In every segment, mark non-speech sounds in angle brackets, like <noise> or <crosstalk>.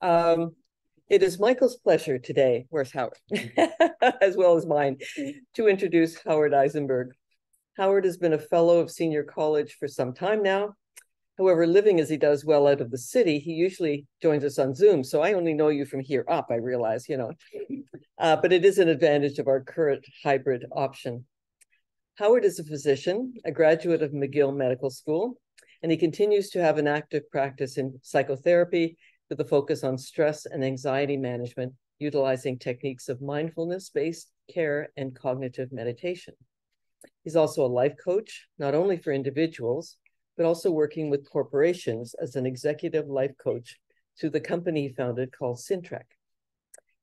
Um, it is Michael's pleasure today, where's Howard, <laughs> as well as mine, to introduce Howard Eisenberg. Howard has been a fellow of Senior College for some time now. However, living as he does well out of the city, he usually joins us on Zoom. So I only know you from here up, I realize, you know. Uh, but it is an advantage of our current hybrid option. Howard is a physician, a graduate of McGill Medical School, and he continues to have an active practice in psychotherapy with a focus on stress and anxiety management, utilizing techniques of mindfulness-based care and cognitive meditation. He's also a life coach, not only for individuals, but also working with corporations as an executive life coach through the company he founded called Syntrack.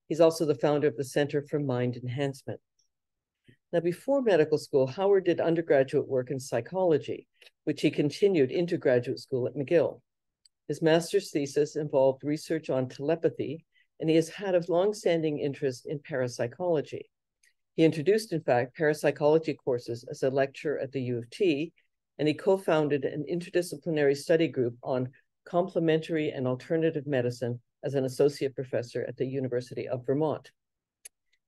He's also the founder of the Center for Mind Enhancement. Now, before medical school, Howard did undergraduate work in psychology, which he continued into graduate school at McGill. His master's thesis involved research on telepathy, and he has had a longstanding interest in parapsychology. He introduced, in fact, parapsychology courses as a lecturer at the U of T, and he co-founded an interdisciplinary study group on complementary and alternative medicine as an associate professor at the University of Vermont.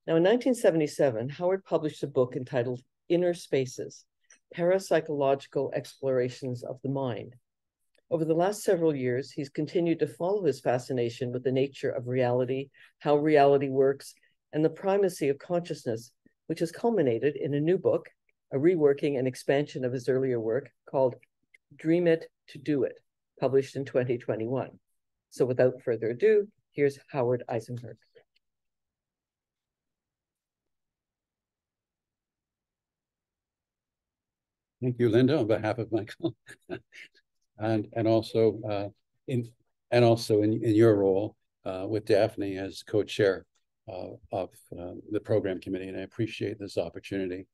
Now, in 1977, Howard published a book entitled Inner Spaces, Parapsychological Explorations of the Mind. Over the last several years, he's continued to follow his fascination with the nature of reality, how reality works, and the primacy of consciousness, which has culminated in a new book, a reworking and expansion of his earlier work called Dream It to Do It, published in 2021. So without further ado, here's Howard Eisenberg. Thank you, Linda, on behalf of Michael. <laughs> and and also uh, in and also in, in your role uh, with Daphne as co-chair uh, of the program committee. And I appreciate this opportunity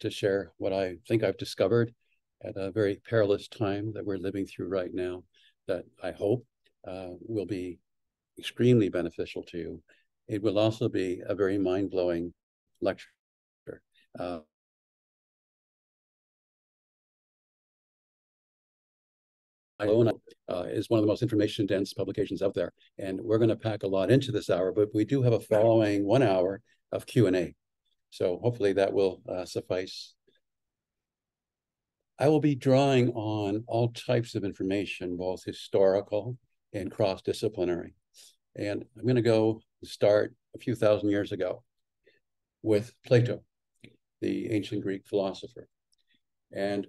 to share what I think I've discovered at a very perilous time that we're living through right now that I hope uh, will be extremely beneficial to you. It will also be a very mind-blowing lecture. Uh, Iona uh, is one of the most information dense publications out there. And we're going to pack a lot into this hour, but we do have a following one hour of Q&A. So hopefully that will uh, suffice. I will be drawing on all types of information, both historical and cross-disciplinary. And I'm going to go start a few thousand years ago with Plato, the ancient Greek philosopher. And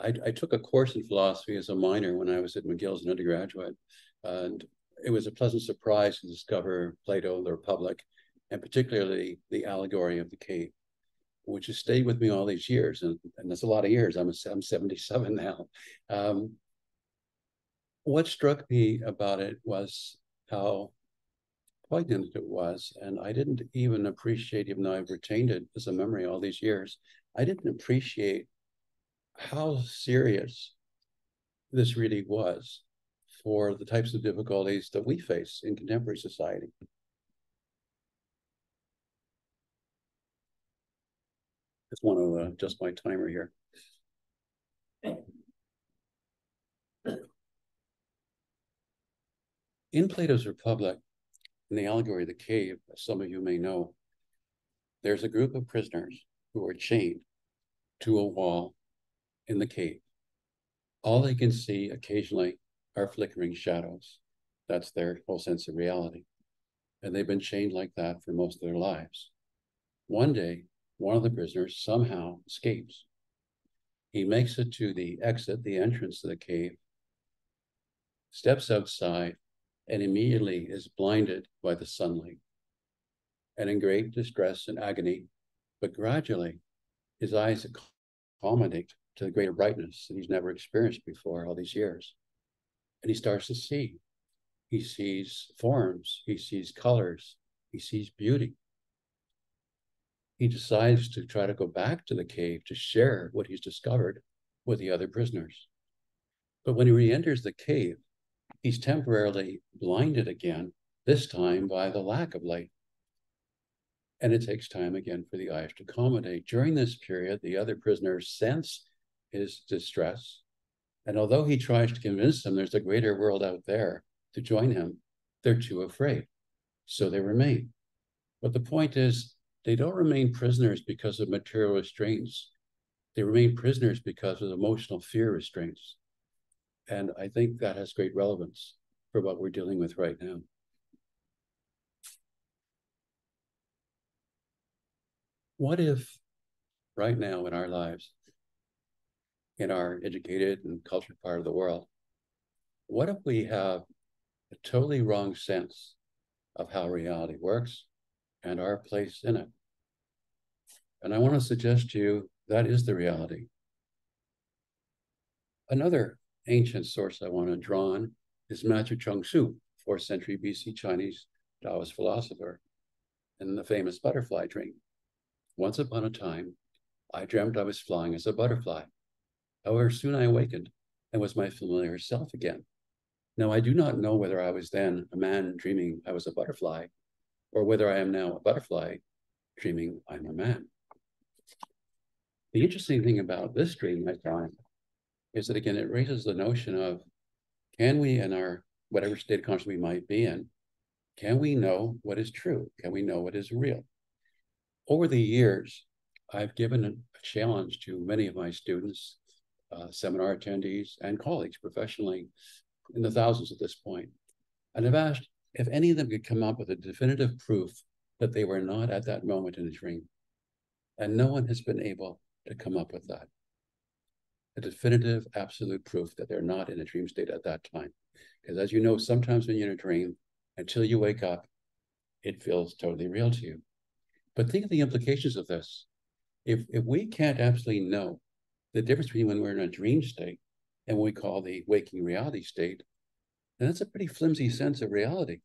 I, I, took a course in philosophy as a minor when I was at McGill as an undergraduate, and it was a pleasant surprise to discover Plato, the Republic, and particularly the allegory of the cave, which has stayed with me all these years, and, and that's a lot of years. I'm, a, I'm 77 <laughs> now. Um, what struck me about it was how poignant it was, and I didn't even appreciate, even though I've retained it as a memory all these years, I didn't appreciate how serious this really was for the types of difficulties that we face in contemporary society. Just want to uh, adjust my timer here. In Plato's Republic, in the allegory of the cave, as some of you may know, there's a group of prisoners who are chained to a wall in the cave. All they can see occasionally are flickering shadows. That's their whole sense of reality. And they've been chained like that for most of their lives. One day, one of the prisoners somehow escapes. He makes it to the exit, the entrance to the cave, steps outside, and immediately is blinded by the sunlight. And in great distress and agony, but gradually his eyes accommodate to the greater brightness that he's never experienced before all these years. And he starts to see. He sees forms, he sees colors, he sees beauty. He decides to try to go back to the cave to share what he's discovered with the other prisoners. But when he re enters the cave, he's temporarily blinded again, this time by the lack of light. And it takes time again for the eyes to accommodate. During this period, the other prisoners sense his distress. And although he tries to convince them there's a greater world out there, to join him, they're too afraid. So they remain. But the point is, they don't remain prisoners because of material restraints. They remain prisoners because of emotional fear restraints. And I think that has great relevance for what we're dealing with right now. What if right now in our lives, in our educated and cultured part of the world, what if we have a totally wrong sense of how reality works and our place in it? And I want to suggest to you that is the reality. Another ancient source I want to draw on is Master Chuang Tzu, 4th century BC Chinese Taoist philosopher, and the famous butterfly dream. Once upon a time, I dreamt I was flying as a butterfly. However, soon I awakened and was my familiar self again. Now, I do not know whether I was then a man dreaming I was a butterfly, or whether I am now a butterfly dreaming I'm a man. The interesting thing about this dream I find is that, again, it raises the notion of can we, in our whatever state of consciousness we might be in, can we know what is true? Can we know what is real? Over the years, I've given a challenge to many of my students, uh, seminar attendees, and colleagues professionally in the thousands at this point. And I've asked if any of them could come up with a definitive proof that they were not at that moment in a dream. And no one has been able to come up with that. A definitive, absolute proof that they're not in a dream state at that time. Because as you know, sometimes when you're in a dream, until you wake up, it feels totally real to you. But think of the implications of this. If, if we can't absolutely know the difference between when we're in a dream state and what we call the waking reality state, then that's a pretty flimsy sense of reality.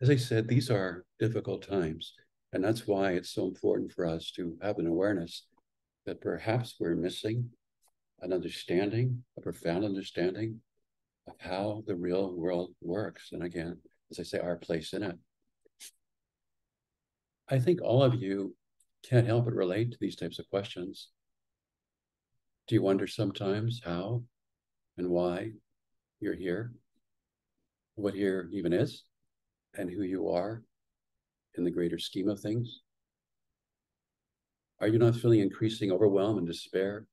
As I said, these are difficult times, and that's why it's so important for us to have an awareness that perhaps we're missing an understanding, a profound understanding of how the real world works. And again, as I say, our place in it. I think all of you can't help but relate to these types of questions. Do you wonder sometimes how and why you're here, what here even is, and who you are in the greater scheme of things? Are you not feeling increasing overwhelm and despair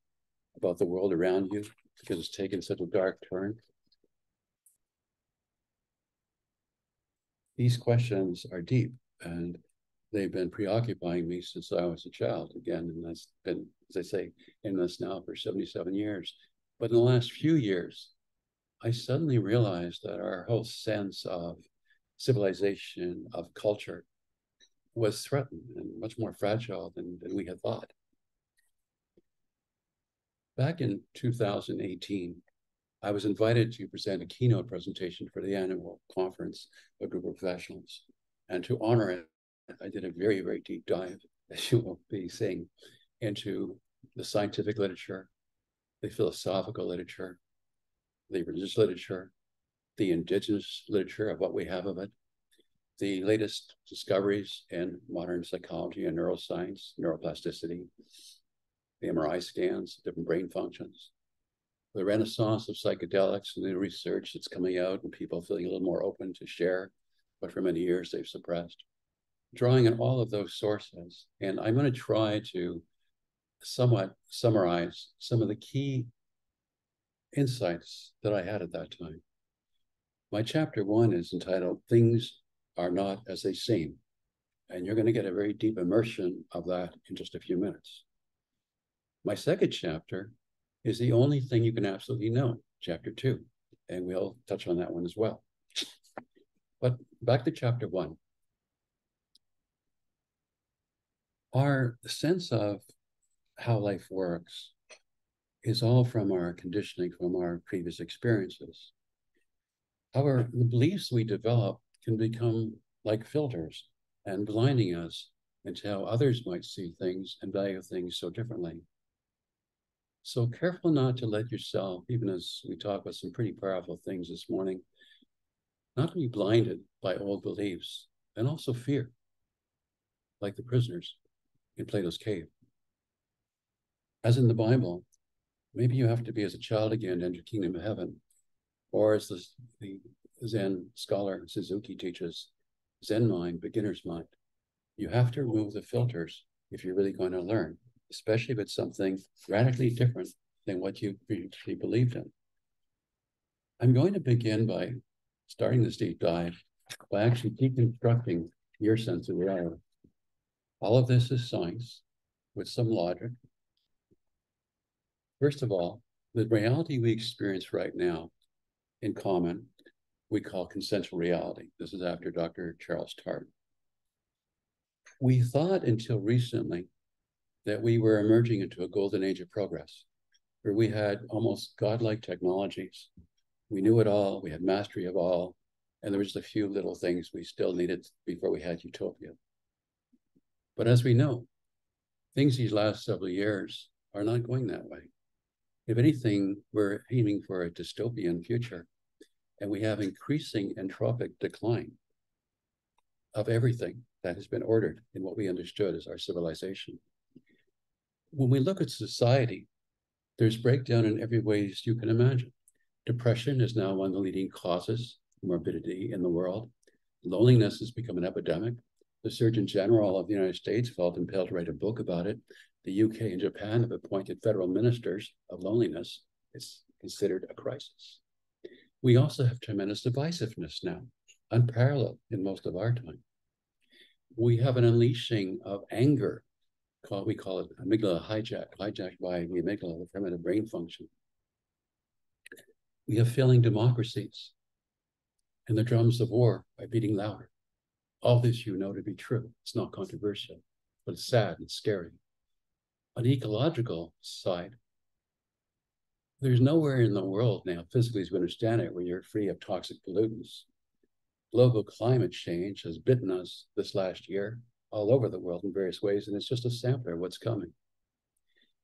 about the world around you because it's taken such a dark turn? these questions are deep and they've been preoccupying me since I was a child. Again, and that's been, as I say, in this now for 77 years. But in the last few years, I suddenly realized that our whole sense of civilization, of culture, was threatened and much more fragile than, than we had thought. Back in 2018, I was invited to present a keynote presentation for the annual conference of group of professionals. And to honor I did a very, very deep dive, <laughs> as you will be seeing, into the scientific literature, the philosophical literature, the religious literature, the indigenous literature of what we have of it, the latest discoveries in modern psychology and neuroscience, neuroplasticity, the MRI scans, different brain functions, the renaissance of psychedelics and the research that's coming out and people feeling a little more open to share what for many years they've suppressed. Drawing on all of those sources. And I'm going to try to somewhat summarize some of the key insights that I had at that time. My chapter one is entitled Things Are Not As They Seem. And you're going to get a very deep immersion of that in just a few minutes. My second chapter is the only thing you can absolutely know, chapter two. And we'll touch on that one as well. But back to chapter one. Our sense of how life works is all from our conditioning, from our previous experiences. However, the beliefs we develop can become like filters and blinding us into how others might see things and value things so differently. So careful not to let yourself, even as we talk about some pretty powerful things this morning, not to be blinded by old beliefs and also fear, like the prisoners in Plato's cave. As in the Bible, Maybe you have to be as a child again to enter kingdom of heaven. Or as the, the Zen scholar Suzuki teaches, Zen mind, beginner's mind. You have to remove the filters if you're really going to learn, especially if it's something radically different than what you previously believed in. I'm going to begin by starting this deep dive by actually deconstructing your sense of reality. All of this is science with some logic. First of all, the reality we experience right now in common, we call consensual reality. This is after Dr. Charles Tart. We thought until recently that we were emerging into a golden age of progress, where we had almost godlike technologies. We knew it all, we had mastery of all, and there was just a few little things we still needed before we had utopia. But as we know, things these last several years are not going that way. If anything, we're aiming for a dystopian future, and we have increasing entropic decline of everything that has been ordered in what we understood as our civilization. When we look at society, there's breakdown in every ways you can imagine. Depression is now one of the leading causes of morbidity in the world. Loneliness has become an epidemic. The Surgeon General of the United States felt impelled to write a book about it. The UK and Japan have appointed federal ministers of loneliness. It's considered a crisis. We also have tremendous divisiveness now, unparalleled in most of our time. We have an unleashing of anger, called, we call it amygdala hijack, hijacked by the amygdala, the primitive brain function. We have failing democracies, and the drums of war are beating louder. All this you know to be true. It's not controversial, but it's sad and scary. On ecological side, there's nowhere in the world now, physically as we understand it, where you're free of toxic pollutants. Global climate change has bitten us this last year all over the world in various ways, and it's just a sampler of what's coming.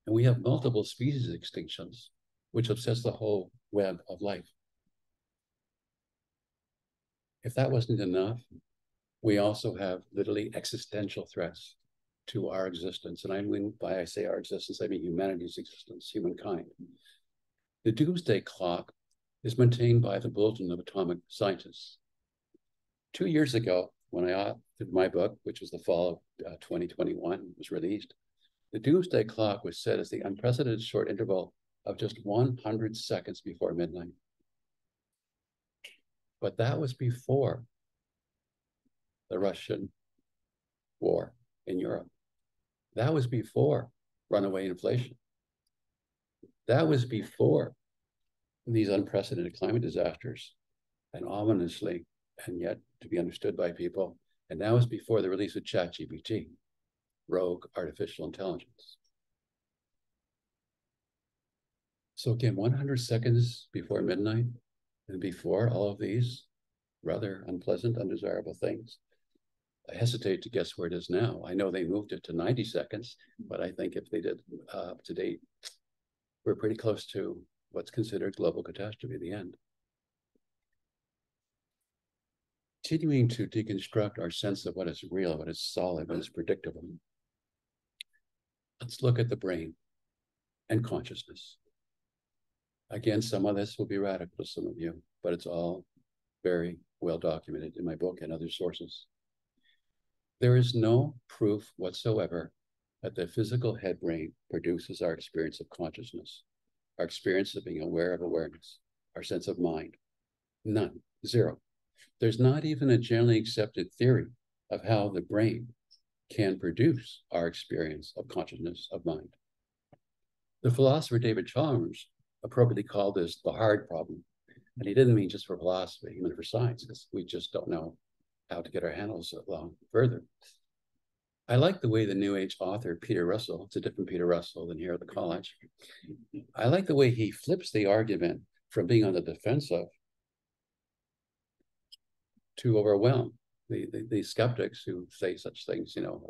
And we have multiple species extinctions, which upsets the whole web of life. If that wasn't enough, we also have literally existential threats to our existence. And I mean by I say our existence, I mean humanity's existence, humankind. The doomsday clock is maintained by the Bulletin of Atomic Scientists. Two years ago, when I authored my book, which was the fall of uh, 2021, was released, the doomsday clock was set as the unprecedented short interval of just 100 seconds before midnight. But that was before the Russian war in Europe. That was before runaway inflation. That was before these unprecedented climate disasters, and ominously, and yet to be understood by people. And that was before the release of ChatGPT, rogue artificial intelligence. So again, 100 seconds before midnight, and before all of these rather unpleasant, undesirable things. I hesitate to guess where it is now. I know they moved it to 90 seconds, but I think if they did uh, to date, we're pretty close to what's considered global catastrophe, the end. Continuing to deconstruct our sense of what is real, what is solid, what is predictable. Let's look at the brain and consciousness. Again, some of this will be radical to some of you, but it's all very well documented in my book and other sources. There is no proof whatsoever that the physical head brain produces our experience of consciousness, our experience of being aware of awareness, our sense of mind. None, zero. There's not even a generally accepted theory of how the brain can produce our experience of consciousness of mind. The philosopher David Chalmers appropriately called this the hard problem. And he didn't mean just for philosophy, he meant for science, because we just don't know how to get our handles along further. I like the way the New Age author, Peter Russell, it's a different Peter Russell than here at the college. I like the way he flips the argument from being on the defensive to overwhelm the, the, the skeptics who say such things, you know,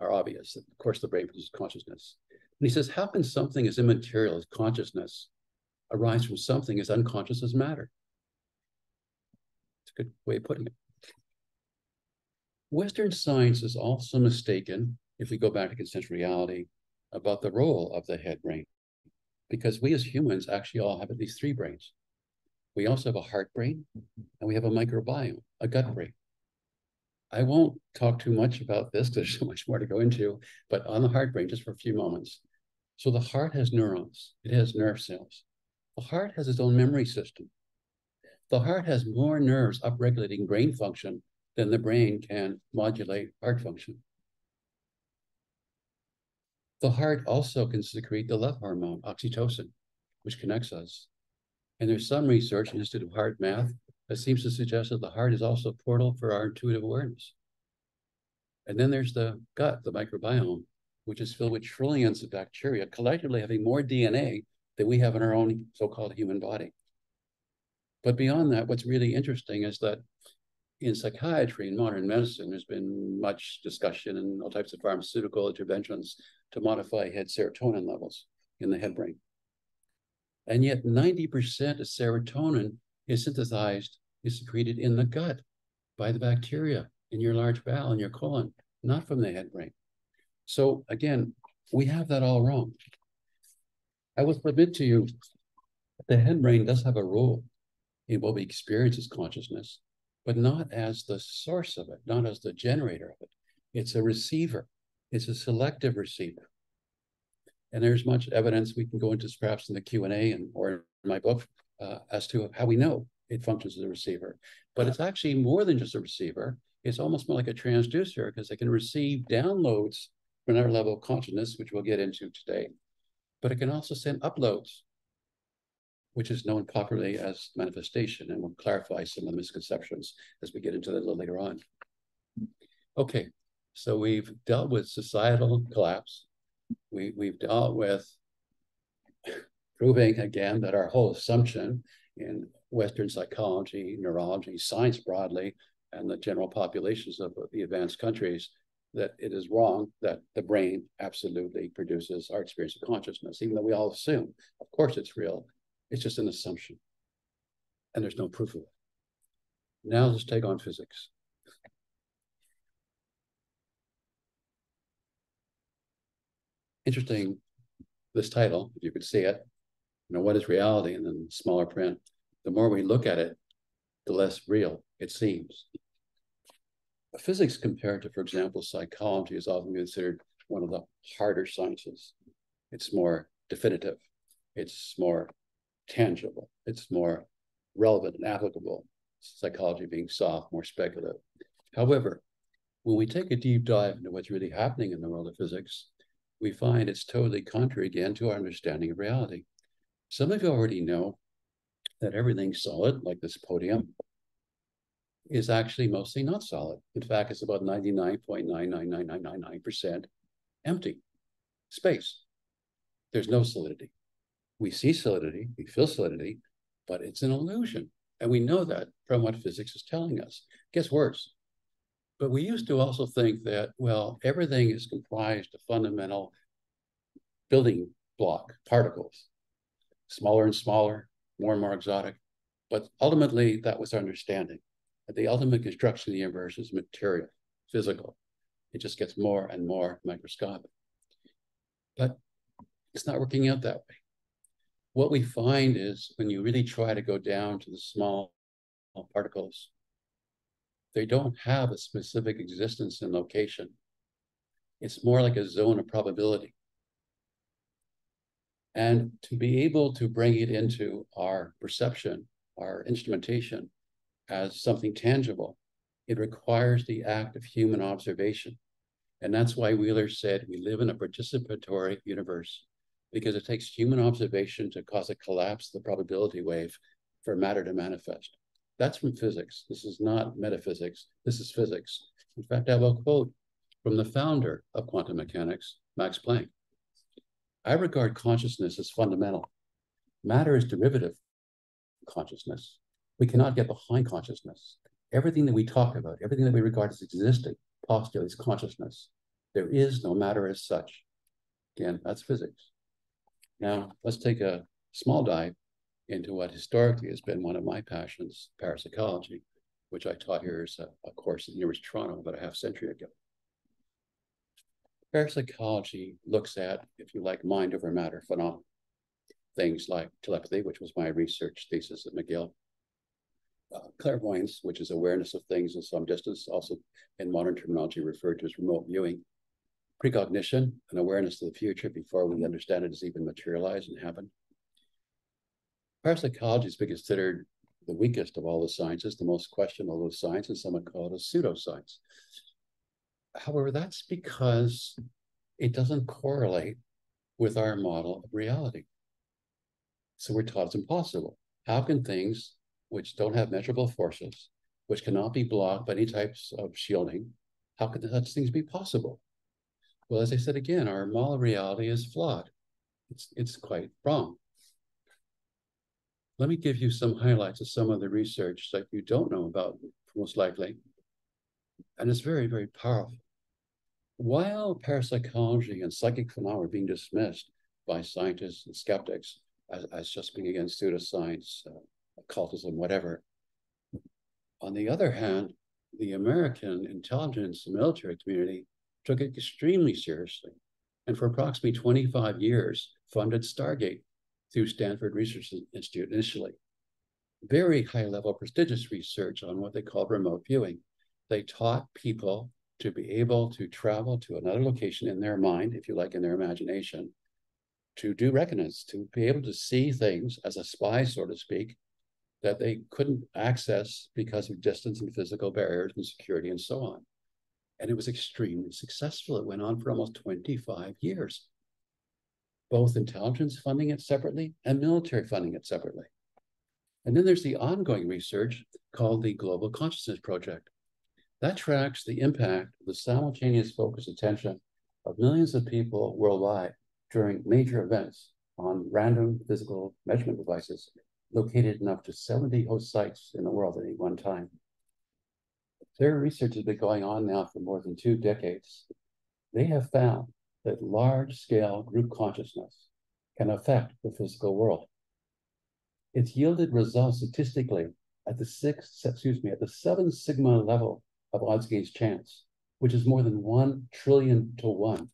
are, are obvious. Of course, the brain produces consciousness. And he says, how can something as immaterial as consciousness arise from something as unconscious as matter. It's a good way of putting it. Western science is also mistaken, if we go back to consensual reality, about the role of the head brain because we as humans actually all have at least three brains. We also have a heart brain and we have a microbiome, a gut brain. I won't talk too much about this. There's so much more to go into, but on the heart brain, just for a few moments. So the heart has neurons, it has nerve cells. The heart has its own memory system. The heart has more nerves upregulating brain function than the brain can modulate heart function. The heart also can secrete the love hormone, oxytocin, which connects us. And there's some research in the Institute of HeartMath that seems to suggest that the heart is also a portal for our intuitive awareness. And then there's the gut, the microbiome, which is filled with trillions of bacteria, collectively having more DNA than we have in our own so-called human body. But beyond that, what's really interesting is that in psychiatry and modern medicine, there's been much discussion and all types of pharmaceutical interventions to modify head serotonin levels in the head brain. And yet 90% of serotonin is synthesized, is secreted in the gut by the bacteria in your large bowel and your colon, not from the head brain. So again, we have that all wrong. I will admit to you, the head brain does have a role in what we experience as consciousness, but not as the source of it, not as the generator of it. It's a receiver. It's a selective receiver. And there's much evidence we can go into perhaps in the Q&A and or in my book uh, as to how we know it functions as a receiver. But it's actually more than just a receiver. It's almost more like a transducer because it can receive downloads from another level of consciousness, which we'll get into today. But it can also send uploads which is known popularly as manifestation, and we'll clarify some of the misconceptions as we get into that a little later on. Okay, so we've dealt with societal collapse. We, we've dealt with <laughs> proving again that our whole assumption in Western psychology, neurology, science broadly, and the general populations of the advanced countries that it is wrong that the brain absolutely produces our experience of consciousness, even though we all assume, of course, it's real. It's just an assumption. And there's no proof of it. Now let's take on physics. Interesting, this title, if you could see it, you know, what is reality? And then smaller print. The more we look at it, the less real it seems. Physics compared to, for example, psychology is often considered one of the harder sciences. It's more definitive. It's more tangible. It's more relevant and applicable. Psychology being soft, more speculative. However, when we take a deep dive into what's really happening in the world of physics, we find it's totally contrary again to our understanding of reality. Some of you already know that everything solid, like this podium, is actually mostly not solid. In fact, it's about 99.99999% empty space. There's no solidity we see solidity, we feel solidity, but it's an illusion. And we know that from what physics is telling us. It gets worse. But we used to also think that, well, everything is comprised of fundamental building block particles, smaller and smaller, more and more exotic. But ultimately, that was our understanding. That the ultimate construction of the universe is material, physical. It just gets more and more microscopic. But it's not working out that way what we find is when you really try to go down to the small particles, they don't have a specific existence and location. It's more like a zone of probability. And to be able to bring it into our perception, our instrumentation as something tangible, it requires the act of human observation. And that's why Wheeler said we live in a participatory universe because it takes human observation to cause a collapse of the probability wave for matter to manifest. That's from physics. This is not metaphysics. This is physics. In fact, I have a quote from the founder of quantum mechanics, Max Planck. I regard consciousness as fundamental. Matter is derivative consciousness. We cannot get behind consciousness. Everything that we talk about, everything that we regard as existing, postulates consciousness. There is no matter as such. Again, that's physics. Now, let's take a small dive into what historically has been one of my passions, parapsychology, which I taught here as a, a course at the University of Toronto about a half century ago. Parapsychology looks at, if you like, mind over matter phenomena. things like telepathy, which was my research thesis at McGill, uh, clairvoyance, which is awareness of things at some distance, also in modern terminology referred to as remote viewing, precognition, an awareness of the future before we understand it has even materialized and happened. Parapsychology has been considered the weakest of all the sciences, the most questionable of sciences. would call it a pseudoscience. However, that's because it doesn't correlate with our model of reality. So we're taught it's impossible. How can things which don't have measurable forces, which cannot be blocked by any types of shielding, how can such things be possible? Well, as I said again, our model reality is flawed. It's, it's quite wrong. Let me give you some highlights of some of the research that you don't know about, most likely. And it's very, very powerful. While parapsychology and psychic phenomena are being dismissed by scientists and skeptics as, as just being against pseudoscience, uh, occultism, whatever, on the other hand, the American intelligence and military community took it extremely seriously and for approximately 25 years funded Stargate through Stanford Research Institute initially. Very high level prestigious research on what they call remote viewing. They taught people to be able to travel to another location in their mind, if you like, in their imagination, to do reconnaissance, to be able to see things as a spy, so to speak, that they couldn't access because of distance and physical barriers and security and so on. And it was extremely successful. It went on for almost 25 years, both intelligence funding it separately and military funding it separately. And then there's the ongoing research called the Global Consciousness Project. That tracks the impact of the simultaneous focused attention of millions of people worldwide during major events on random physical measurement devices located in up to 70 host sites in the world at any one time. Their research has been going on now for more than two decades. They have found that large-scale group consciousness can affect the physical world. It's yielded results statistically at the six, excuse me, at the seven sigma level of odds against chance, which is more than one trillion to one.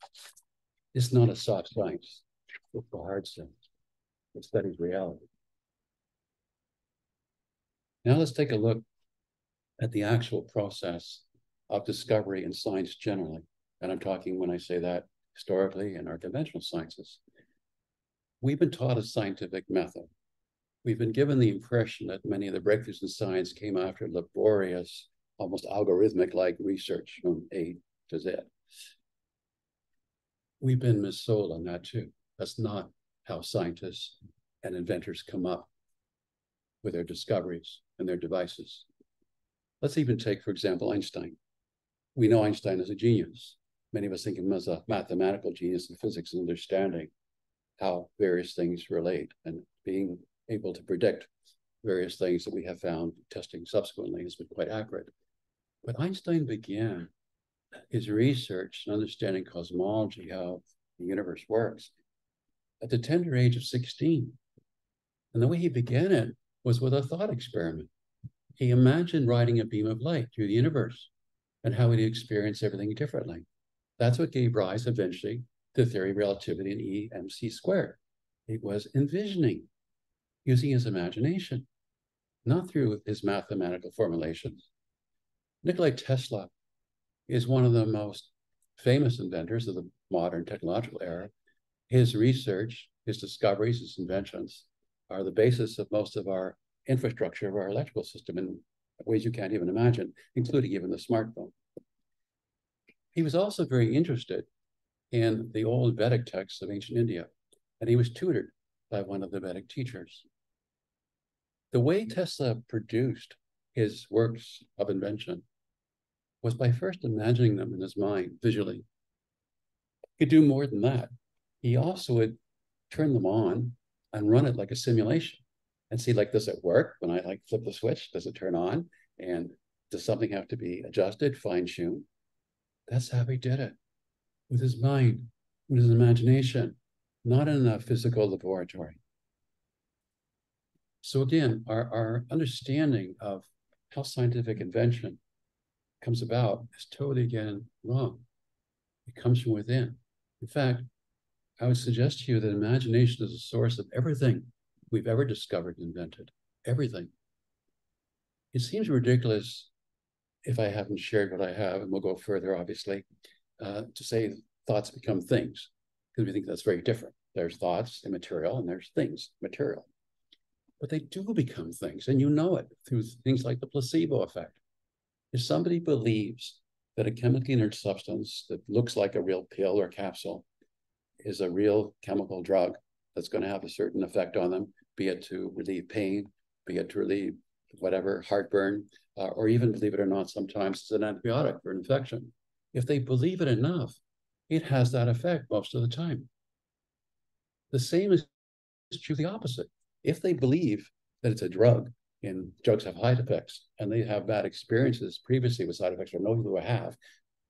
It's not a soft science, it's a hard science. It studies reality. Now let's take a look at the actual process of discovery in science generally. And I'm talking when I say that historically in our conventional sciences. We've been taught a scientific method. We've been given the impression that many of the breakthroughs in science came after laborious almost algorithmic like research from A to Z. We've been missold on that too. That's not how scientists and inventors come up with their discoveries and their devices. Let's even take, for example, Einstein. We know Einstein is a genius. Many of us think of him as a mathematical genius in physics and understanding how various things relate and being able to predict various things that we have found testing subsequently has been quite accurate. But Einstein began his research and understanding cosmology, how the universe works, at the tender age of 16. And the way he began it was with a thought experiment. He imagined riding a beam of light through the universe and how he'd experience everything differently. That's what gave rise eventually to theory of relativity and EMC squared. It was envisioning using his imagination, not through his mathematical formulations. Nikola Tesla is one of the most famous inventors of the modern technological era. His research, his discoveries, his inventions are the basis of most of our infrastructure of our electrical system in ways you can't even imagine, including even the smartphone. He was also very interested in the old Vedic texts of ancient India, and he was tutored by one of the Vedic teachers. The way Tesla produced his works of invention was by first imagining them in his mind visually. He could do more than that. He also would turn them on and run it like a simulation and see like, does it work when I like flip the switch? Does it turn on? And does something have to be adjusted, fine-tuned? That's how he did it with his mind, with his imagination, not in a physical laboratory. So again, our, our understanding of how scientific invention comes about is totally again wrong. It comes from within. In fact, I would suggest to you that imagination is the source of everything we've ever discovered and invented. Everything. It seems ridiculous if I haven't shared what I have, and we'll go further, obviously, uh, to say thoughts become things, because we think that's very different. There's thoughts, immaterial, and there's things, material. But they do become things, and you know it through things like the placebo effect. If somebody believes that a chemically inert substance that looks like a real pill or capsule is a real chemical drug that's going to have a certain effect on them, be it to relieve pain, be it to relieve whatever, heartburn, uh, or even, believe it or not, sometimes it's an antibiotic for an infection. If they believe it enough, it has that effect most of the time. The same is true the opposite. If they believe that it's a drug and drugs have side effects and they have bad experiences previously with side effects or know who have,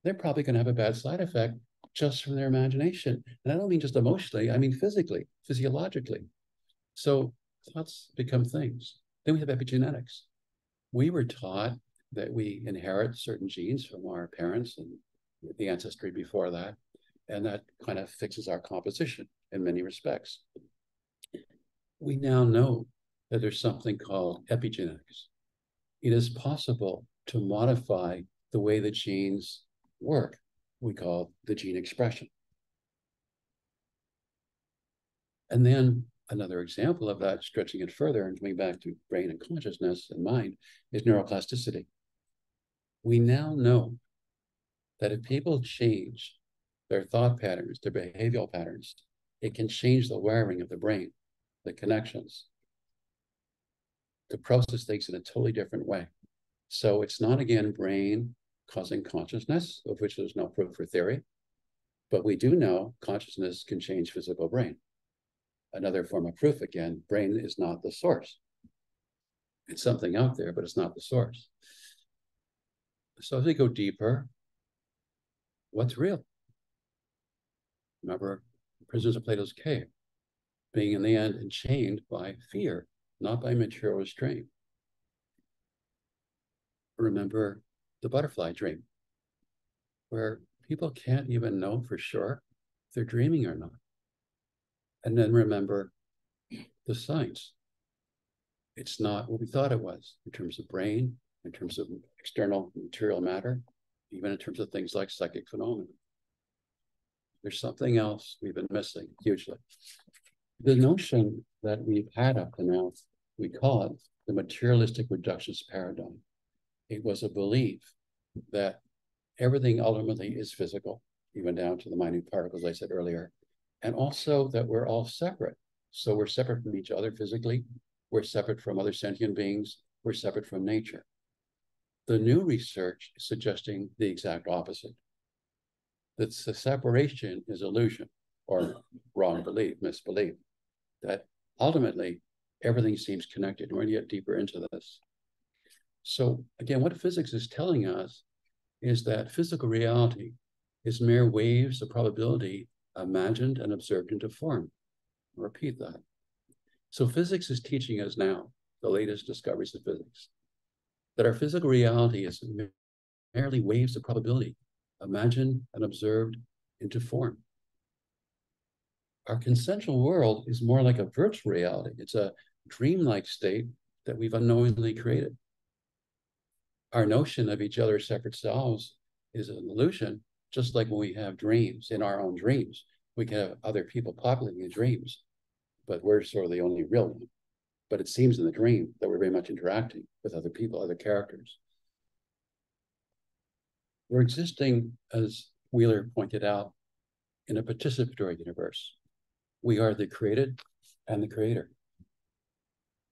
they're probably going to have a bad side effect just from their imagination. And I don't mean just emotionally, I mean physically, physiologically. So thoughts become things. Then we have epigenetics. We were taught that we inherit certain genes from our parents and the ancestry before that, and that kind of fixes our composition in many respects. We now know that there's something called epigenetics. It is possible to modify the way the genes work. We call the gene expression. And then another example of that, stretching it further and coming back to brain and consciousness and mind, is neuroplasticity. We now know that if people change their thought patterns, their behavioral patterns, it can change the wiring of the brain, the connections, to process things in a totally different way. So it's not again brain causing consciousness, of which there's no proof for theory, but we do know consciousness can change physical brain. Another form of proof again, brain is not the source. It's something out there, but it's not the source. So as we go deeper, what's real? Remember, prisoners of Plato's cave, being in the end enchained by fear not by material restraint. Remember the butterfly dream, where people can't even know for sure if they're dreaming or not. And then remember the science. It's not what we thought it was in terms of brain, in terms of external material matter, even in terms of things like psychic phenomena. There's something else we've been missing hugely. The notion that we've had up to now we call it the materialistic reductionist paradigm. It was a belief that everything ultimately is physical, even down to the minute particles I said earlier, and also that we're all separate. So we're separate from each other physically, we're separate from other sentient beings, we're separate from nature. The new research is suggesting the exact opposite. That the separation is illusion or wrong belief, misbelief. That ultimately everything seems connected. We're going to get deeper into this. So again, what physics is telling us is that physical reality is mere waves of probability imagined and observed into form. I'll repeat that. So physics is teaching us now, the latest discoveries of physics, that our physical reality is merely waves of probability imagined and observed into form. Our consensual world is more like a virtual reality. It's a dreamlike state that we've unknowingly created. Our notion of each other's separate selves is an illusion, just like when we have dreams in our own dreams. We can have other people populating the dreams, but we're sort of the only real one. But it seems in the dream that we're very much interacting with other people, other characters. We're existing, as Wheeler pointed out, in a participatory universe. We are the created and the creator.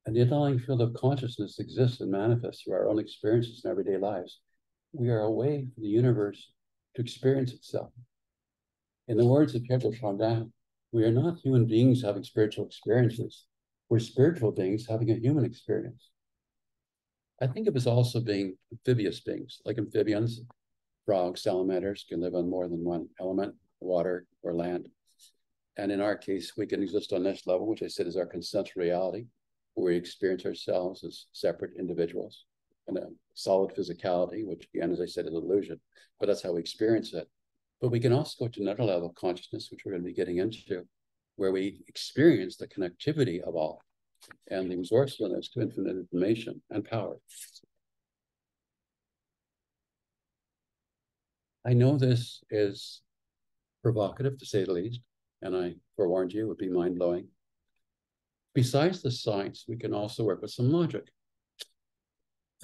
And the underlying field of consciousness exists and manifests through our own experiences in everyday lives. We are a way for the universe to experience itself. In the words of de Chardin, we are not human beings having spiritual experiences. We're spiritual beings having a human experience. I think of us also being amphibious beings, like amphibians, frogs, salamanders can live on more than one element, water or land. And in our case, we can exist on this level, which I said is our consensual reality where we experience ourselves as separate individuals and a solid physicality, which again, as I said, is illusion, but that's how we experience it. But we can also go to another level of consciousness, which we're going to be getting into, where we experience the connectivity of all and the resourcefulness to infinite information and power. I know this is provocative to say the least, and I forewarned you it would be mind blowing. Besides the science, we can also work with some logic.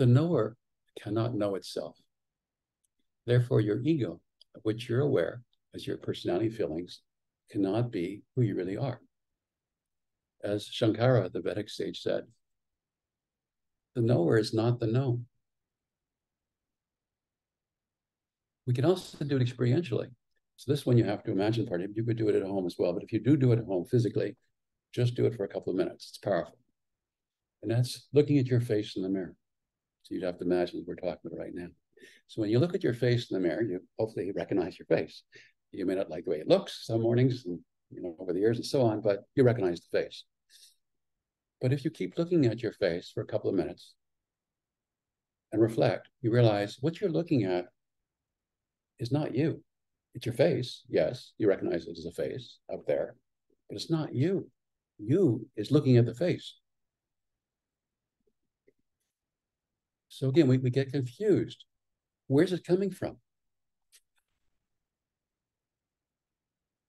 The knower cannot know itself. Therefore, your ego, of which you're aware as your personality feelings, cannot be who you really are. As Shankara, the Vedic sage, said, the knower is not the known. We can also do it experientially. So this one you have to imagine part of. You could do it at home as well. But if you do do it at home physically, just do it for a couple of minutes. It's powerful. And that's looking at your face in the mirror. You'd have to imagine we're talking about right now. So when you look at your face in the mirror, you hopefully recognize your face. You may not like the way it looks some mornings and you know over the years and so on, but you recognize the face. But if you keep looking at your face for a couple of minutes and reflect, you realize what you're looking at is not you. It's your face. Yes, you recognize it as a face up there, but it's not you. You is looking at the face. So again, we, we get confused. Where's it coming from?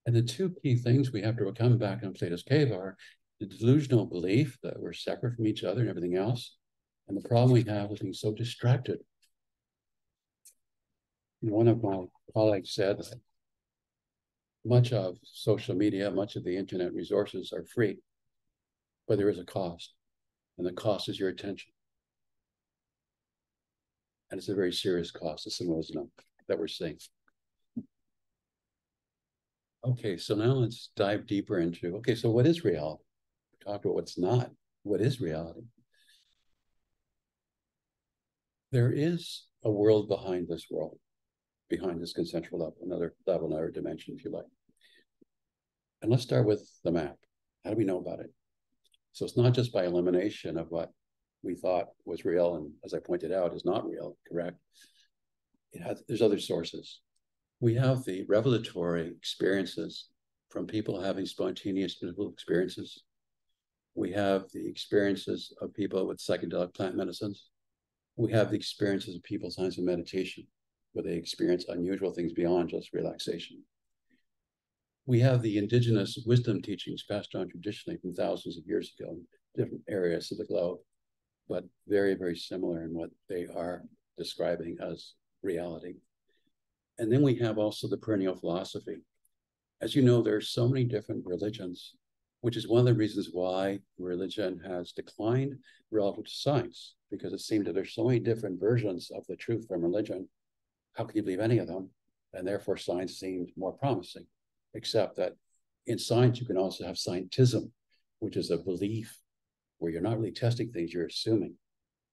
And the two key things we have to come back on Plato's cave are the delusional belief that we're separate from each other and everything else, and the problem we have with being so distracted. One of my colleagues said that much of social media, much of the internet resources are free, but there is a cost, and the cost is your attention. And it's a very serious cost, the symbolism that we're seeing. Okay, so now let's dive deeper into okay, so what is reality? We talked about what's not. What is reality? There is a world behind this world, behind this consensual level, another level, another dimension, if you like. And let's start with the map. How do we know about it? So it's not just by elimination of what we thought was real, and as I pointed out, is not real, correct? Has, there's other sources we have the revelatory experiences from people having spontaneous physical experiences. We have the experiences of people with psychedelic plant medicines. We have the experiences of people science and meditation, where they experience unusual things beyond just relaxation. We have the indigenous wisdom teachings passed on traditionally from thousands of years ago in different areas of the globe, but very, very similar in what they are describing as reality. And then we have also the perennial philosophy. As you know, there are so many different religions, which is one of the reasons why religion has declined relative to science, because it seemed that there's so many different versions of the truth from religion. How can you believe any of them? And therefore, science seems more promising, except that in science, you can also have scientism, which is a belief where you're not really testing things, you're assuming.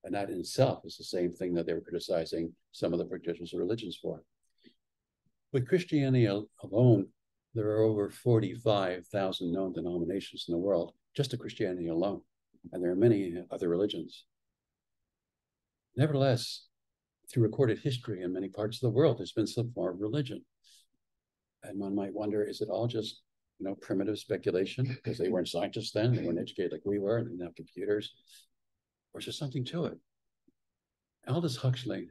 And that in itself is the same thing that they were criticizing some of the practitioners of religions for. With Christianity alone, there are over 45,000 known denominations in the world, just to Christianity alone. And there are many other religions. Nevertheless, through recorded history in many parts of the world, there's been some form of religion. And one might wonder, is it all just you know, primitive speculation because they weren't scientists then, they weren't educated like we were, and didn't have computers, or is there something to it? Aldous Huxley,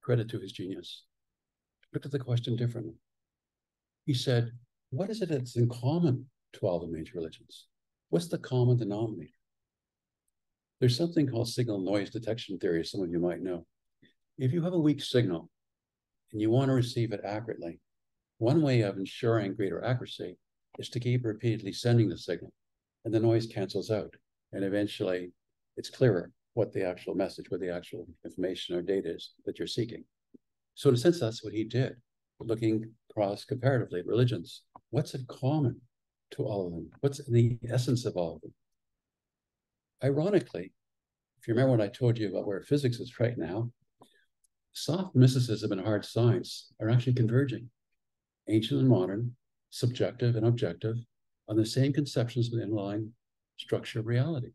credit to his genius, looked at the question differently. He said, What is it that's in common to all the major religions? What's the common denominator? There's something called signal noise detection theory, some of you might know. If you have a weak signal and you want to receive it accurately, one way of ensuring greater accuracy is to keep repeatedly sending the signal, and the noise cancels out. And eventually, it's clearer what the actual message, what the actual information or data is that you're seeking. So in a sense, that's what he did, looking across comparatively at religions. What's in common to all of them? What's the essence of all of them? Ironically, if you remember what I told you about where physics is right now, soft mysticism and hard science are actually converging. Ancient and modern, subjective and objective, on the same conceptions of the underlying structure of reality.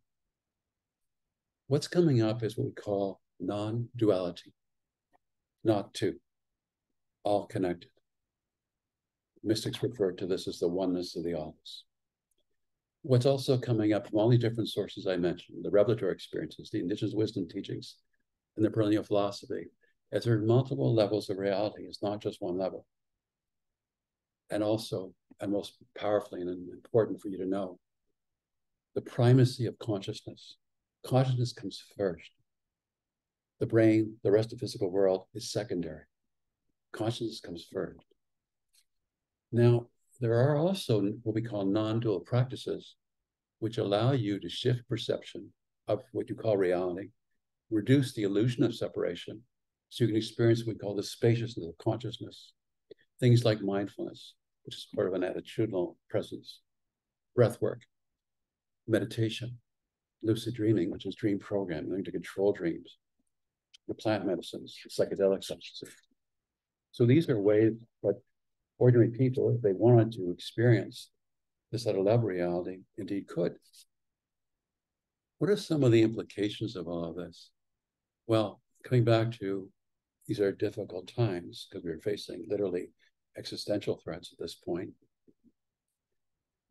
What's coming up is what we call non duality not two, all connected. mystics refer to this as the oneness of the office. What's also coming up from all these different sources I mentioned, the revelatory experiences, the indigenous wisdom teachings, and the perennial philosophy, as there are multiple levels of reality, it's not just one level. And also, and most powerfully and important for you to know, the primacy of consciousness. Consciousness comes first. The brain, the rest of the physical world is secondary. Consciousness comes first. Now, there are also what we call non-dual practices, which allow you to shift perception of what you call reality, reduce the illusion of separation, so you can experience what we call the spaciousness of consciousness. Things like mindfulness, which is part of an attitudinal presence, breath work, meditation, lucid dreaming, which is dream programming, learning to control dreams, the plant medicines, the psychedelic substances. So these are ways that ordinary people, if they wanted to experience this at a level reality, indeed could. What are some of the implications of all of this? Well, coming back to these are difficult times because we're facing literally existential threats at this point.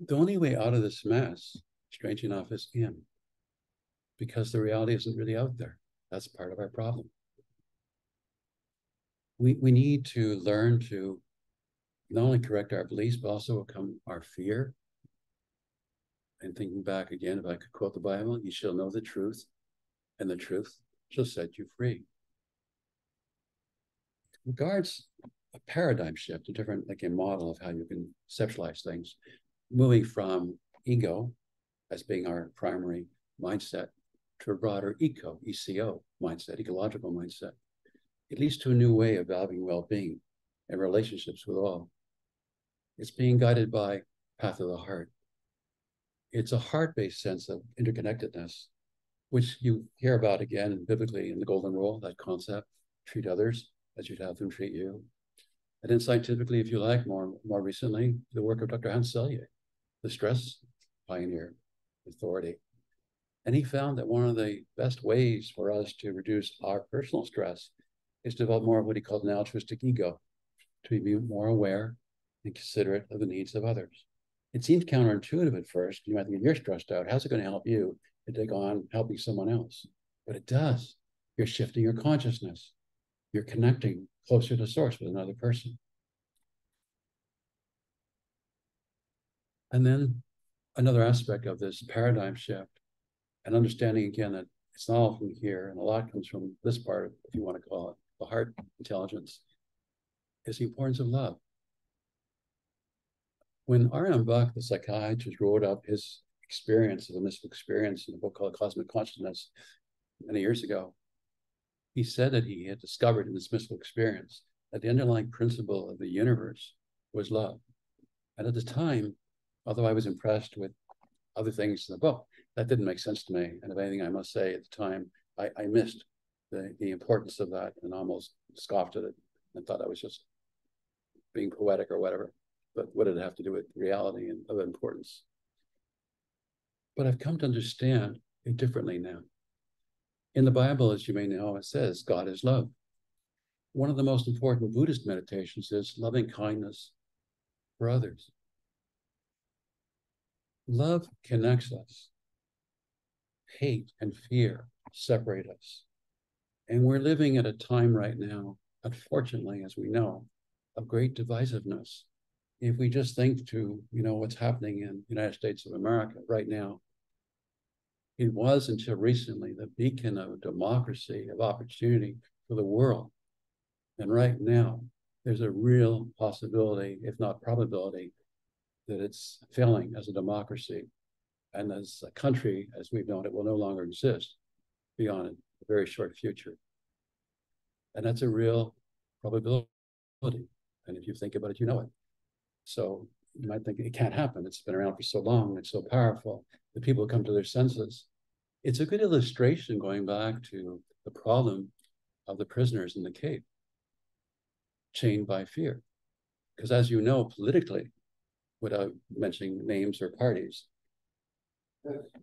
The only way out of this mess, strange enough, is in because the reality isn't really out there. That's part of our problem. We, we need to learn to not only correct our beliefs, but also overcome our fear. And thinking back again, if I could quote the Bible, you shall know the truth, and the truth shall set you free. Regards a paradigm shift, a different like a model of how you can conceptualize things, moving from ego as being our primary mindset to a broader eco, ECO mindset, ecological mindset. It leads to a new way of valuing well-being and relationships with all. It's being guided by path of the heart. It's a heart-based sense of interconnectedness, which you hear about again biblically in the Golden Rule, that concept, treat others as you'd have them treat you. And then scientifically, if you like, more, more recently, the work of Dr. Hans Selye, the stress pioneer authority. And he found that one of the best ways for us to reduce our personal stress is to develop more of what he called an altruistic ego, to be more aware and considerate of the needs of others. It seems counterintuitive at first. You might think if you're stressed out. How's it going to help you to take on helping someone else? But it does. You're shifting your consciousness. You're connecting closer to source with another person. And then another aspect of this paradigm shift and understanding again that it's not all from here and a lot comes from this part, if you want to call it the heart intelligence, is the importance of love. When R.M. Bucke, the psychiatrist, wrote up his experience of a mystical experience in a book called Cosmic Consciousness many years ago, he said that he had discovered in this mystical experience that the underlying principle of the universe was love. And at the time, although I was impressed with other things in the book, that didn't make sense to me. And if anything, I must say at the time, I, I missed the, the importance of that and almost scoffed at it and thought I was just being poetic or whatever. But what did it have to do with reality and of importance? But I've come to understand it differently now. In the Bible, as you may know, it says God is love. One of the most important Buddhist meditations is loving kindness for others. Love connects us. Hate and fear separate us. And we're living at a time right now, unfortunately, as we know, of great divisiveness. If we just think to, you know, what's happening in the United States of America right now, it was until recently the beacon of democracy, of opportunity for the world. And right now, there's a real possibility, if not probability, that it's failing as a democracy. And as a country, as we've known it, will no longer exist beyond a very short future. And that's a real probability. And if you think about it, you know it. So you might think it can't happen. It's been around for so long, it's so powerful that people come to their senses. It's a good illustration going back to the problem of the prisoners in the cave, chained by fear. Because as you know, politically, without mentioning names or parties.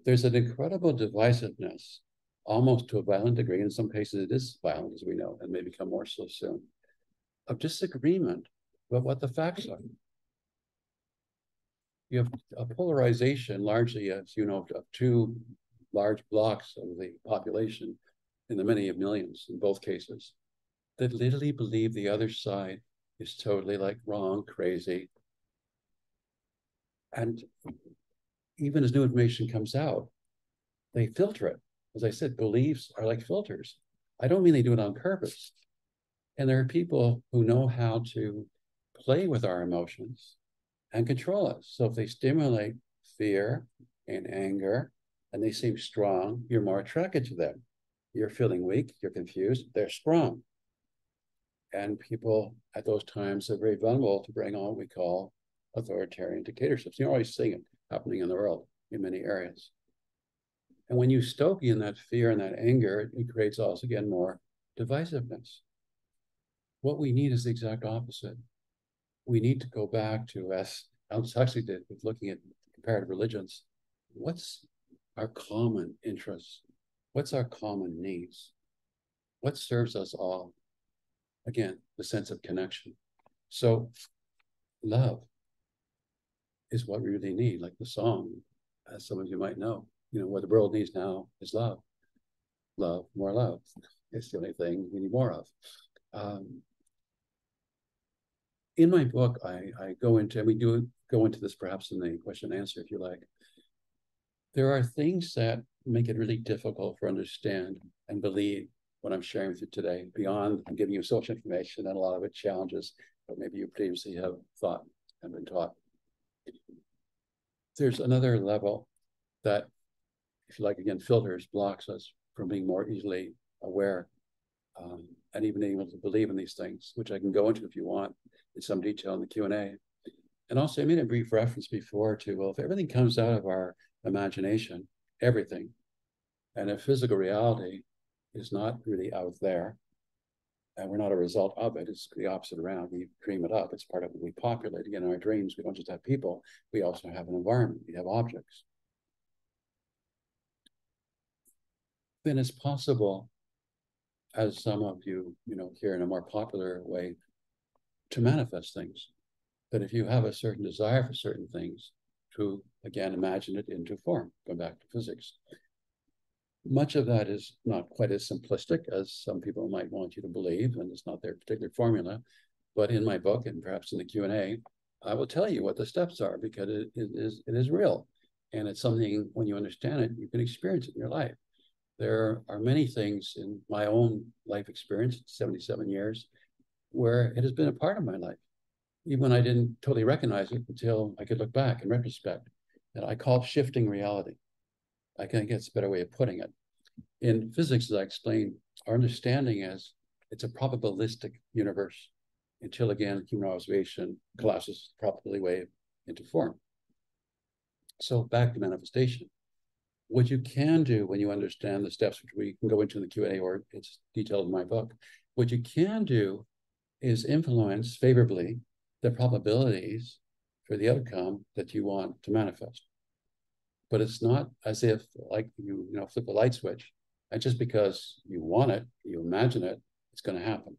There's an incredible divisiveness, almost to a violent degree. In some cases, it is violent, as we know, and may become more so soon, of disagreement about what the facts are. You have a polarization largely, as you know, of two large blocks of the population in the many of millions in both cases that literally believe the other side is totally like wrong, crazy. And even as new information comes out, they filter it. As I said, beliefs are like filters. I don't mean they do it on purpose. And there are people who know how to play with our emotions and control us. So if they stimulate fear and anger and they seem strong, you're more attracted to them. You're feeling weak, you're confused, they're strong. And people at those times are very vulnerable to bring on what we call authoritarian dictatorships. You're always seeing it happening in the world in many areas. And when you stoke in that fear and that anger, it creates also again more divisiveness. What we need is the exact opposite. We need to go back to, as Aldous Huxley did with looking at comparative religions, what's our common interests? What's our common needs? What serves us all? Again, the sense of connection. So, love is what we really need, like the song, as some of you might know. You know, what the world needs now is love. Love, more love. It's the only thing we need more of. Um, in my book, I, I go into, and we do go into this perhaps in the question and answer, if you like. There are things that make it really difficult for understand and believe what I'm sharing with you today, beyond giving you social information and a lot of it challenges what maybe you previously have thought and been taught. There's another level that, if you like, again, filters, blocks us from being more easily aware um, and even able to believe in these things, which I can go into if you want in some detail in the Q&A. And also, I made a brief reference before to, well, if everything comes out of our imagination, everything, and if physical reality is not really out there, and we're not a result of it, it's the opposite around. We dream it up. It's part of what we populate. Again, in our dreams, we don't just have people, we also have an environment, we have objects. Then it's possible, as some of you, you know, here in a more popular way, to manifest things. That if you have a certain desire for certain things, to again imagine it into form, go back to physics. Much of that is not quite as simplistic as some people might want you to believe, and it's not their particular formula. But in my book, and perhaps in the Q&A, I will tell you what the steps are because it, it is it is real. And it's something when you understand it, you can experience it in your life. There are many things in my own life experience, 77 years, where it has been a part of my life, even when I didn't totally recognize it until I could look back in retrospect. And I call shifting reality. I think it's a better way of putting it. In physics, as I explained, our understanding is it's a probabilistic universe until again human observation collapses probability wave into form. So back to manifestation. What you can do when you understand the steps, which we can go into in the Q&A or it's detailed in my book, what you can do is influence favorably the probabilities for the outcome that you want to manifest. But it's not as if like you, you know, flip a light switch, and just because you want it, you imagine it, it's going to happen.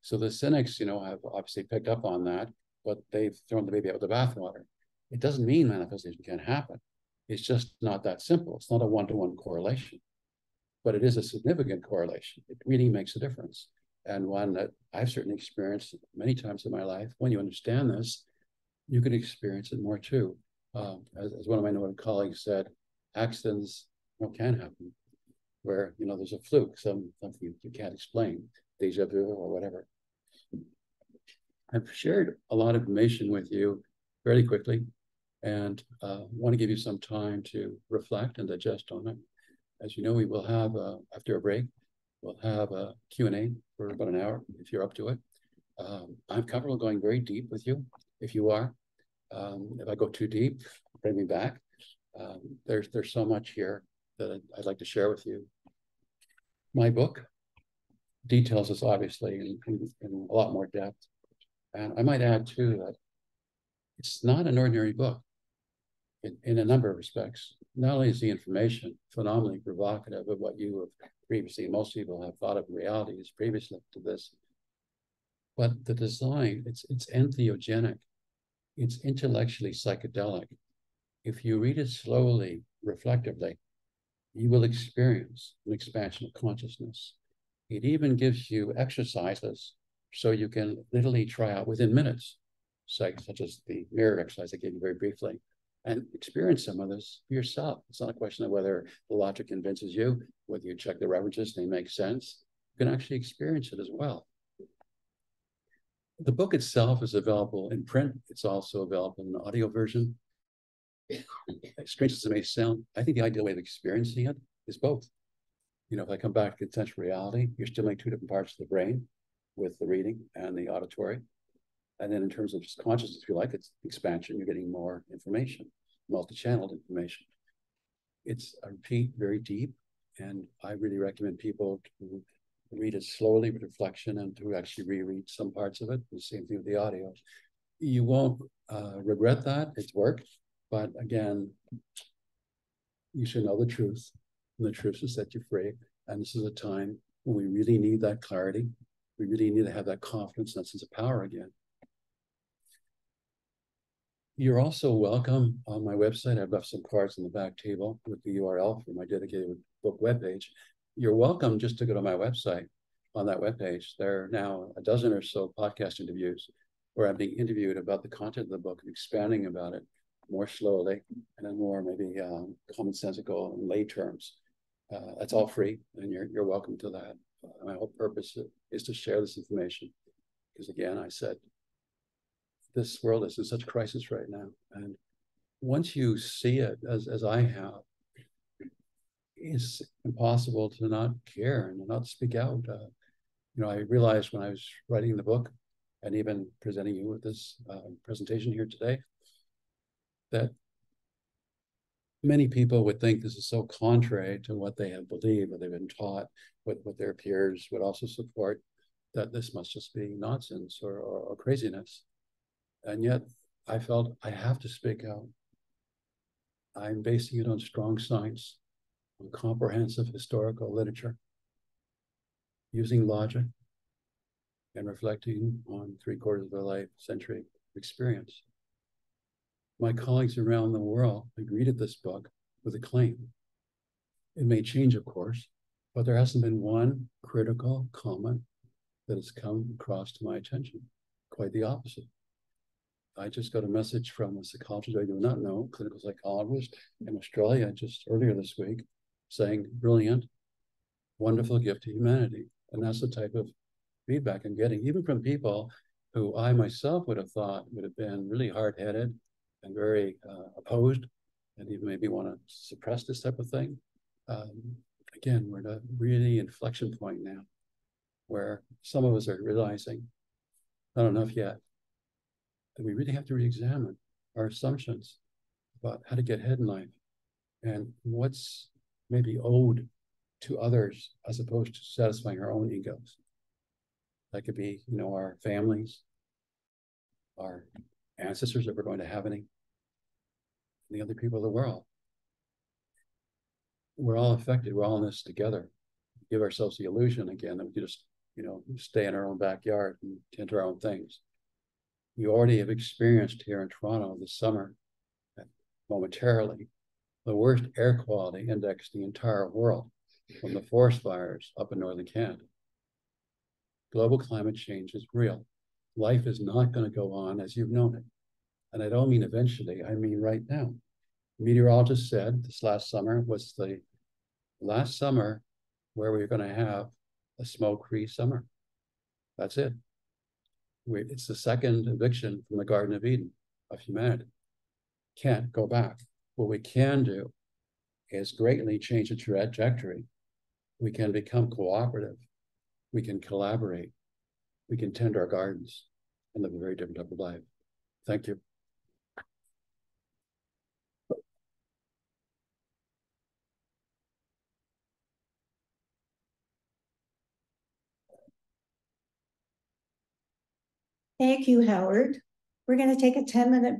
So the cynics, you know, have obviously picked up on that, but they've thrown the baby out with the bathwater. It doesn't mean manifestation can't happen. It's just not that simple. It's not a one-to-one correlation, but it is a significant correlation. It really makes a difference and one that I've certainly experienced many times in my life. When you understand this, you can experience it more too. Um, as, as, one of my noted colleagues said, accidents you know, can happen where you know there's a fluke, some something you, you can't explain, deja vu or whatever. I've shared a lot of information with you very quickly, and uh, want to give you some time to reflect and digest on it. As you know, we will have uh, after a break, we'll have a Q&A for about an hour if you're up to it. Um, I'm comfortable going very deep with you if you are. Um, if I go too deep, bring me back. Um, there's there's so much here that I'd like to share with you. My book details this obviously in, in, in a lot more depth. And I might add too that it's not an ordinary book in, in a number of respects. Not only is the information phenomenally provocative of what you have previously, most people have thought of reality as previously to this, but the design, it's it's entheogenic. It's intellectually psychedelic. If you read it slowly, reflectively, you will experience an expansion of consciousness. It even gives you exercises so you can literally try out within minutes, such, such as the mirror exercise I gave you very briefly, and experience some of this yourself. It's not a question of whether the logic convinces you, whether you check the references, they make sense. You can actually experience it as well. The book itself is available in print. It's also available in an audio version. Strange as it may sound, I think the ideal way of experiencing it is both. You know, if I come back to consensual reality, you're still in two different parts of the brain with the reading and the auditory. And then in terms of just consciousness, if you like, it's expansion, you're getting more information, multi-channeled information. It's, I repeat, very deep. And I really recommend people to read it slowly with reflection and to actually reread some parts of it. The same thing with the audio. You won't uh, regret that. It's work. But again, you should know the truth. And the truth will set you free. And this is a time when we really need that clarity. We really need to have that confidence, that sense of power again. You're also welcome on my website. I've left some cards on the back table with the URL for my dedicated book webpage. You're welcome just to go to my website. On that webpage, there are now a dozen or so podcast interviews where I'm being interviewed about the content of the book and expanding about it more slowly and in more maybe um, commonsensical and lay terms. Uh, that's all free, and you're you're welcome to that. Uh, my whole purpose is to share this information, because again, I said this world is in such crisis right now, and once you see it as as I have, it's impossible to not care and not speak out. Uh, you know, I realized when I was writing the book, and even presenting you with this uh, presentation here today, that many people would think this is so contrary to what they have believed or they've been taught, what, what their peers would also support, that this must just be nonsense or, or, or craziness. And yet I felt I have to speak out. I'm basing it on strong science, on comprehensive historical literature, using logic and reflecting on three quarters of a life century experience my colleagues around the world greeted this book with acclaim. It may change, of course, but there hasn't been one critical comment that has come across to my attention. Quite the opposite. I just got a message from a psychologist I do not know, clinical psychologist in Australia just earlier this week, saying, brilliant, wonderful gift to humanity. And that's the type of feedback I'm getting, even from people who I myself would have thought would have been really hard headed and very uh, opposed and even maybe want to suppress this type of thing. Um, again, we're at a really inflection point now where some of us are realizing, not enough yet, that we really have to re-examine our assumptions about how to get ahead in life and what's maybe owed to others as opposed to satisfying our own egos. That could be, you know, our families, our ancestors if we're going to have any, the other people of the world. We're all affected. We're all in this together. Give ourselves the illusion again that we can just, you know, stay in our own backyard and tend to our own things. You already have experienced here in Toronto this summer, uh, momentarily, the worst air quality index in the entire world from the forest fires up in northern Canada. Global climate change is real life is not going to go on as you've known it. And I don't mean eventually, I mean right now. Meteorologists said this last summer was the last summer where we are going to have a smoke-free summer. That's it. It's the second eviction from the Garden of Eden of humanity. Can't go back. What we can do is greatly change the trajectory. We can become cooperative. We can collaborate. We can tend our gardens and live a very different type of life. Thank you. Thank you, Howard. We're going to take a 10 minute